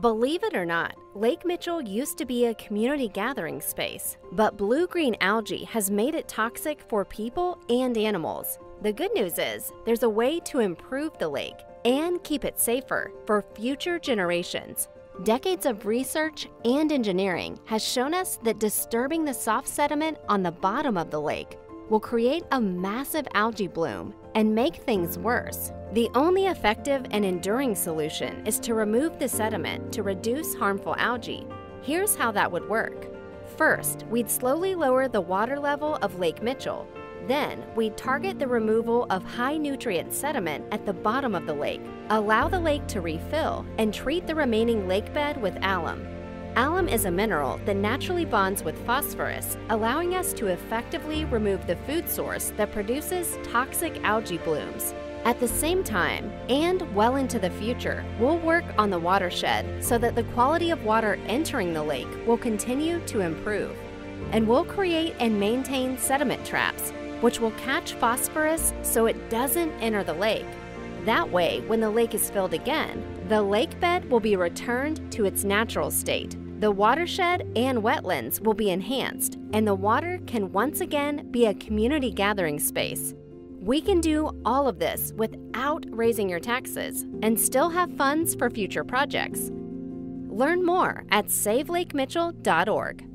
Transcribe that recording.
Believe it or not, Lake Mitchell used to be a community gathering space, but blue green algae has made it toxic for people and animals. The good news is there's a way to improve the lake and keep it safer for future generations. Decades of research and engineering has shown us that disturbing the soft sediment on the bottom of the lake will create a massive algae bloom and make things worse. The only effective and enduring solution is to remove the sediment to reduce harmful algae. Here's how that would work. First, we'd slowly lower the water level of Lake Mitchell. Then, we'd target the removal of high nutrient sediment at the bottom of the lake, allow the lake to refill, and treat the remaining lake bed with alum. Alum is a mineral that naturally bonds with phosphorus, allowing us to effectively remove the food source that produces toxic algae blooms. At the same time, and well into the future, we'll work on the watershed so that the quality of water entering the lake will continue to improve. And we'll create and maintain sediment traps, which will catch phosphorus so it doesn't enter the lake. That way, when the lake is filled again, the lake bed will be returned to its natural state. The watershed and wetlands will be enhanced, and the water can once again be a community gathering space. We can do all of this without raising your taxes and still have funds for future projects. Learn more at savelakemitchell.org.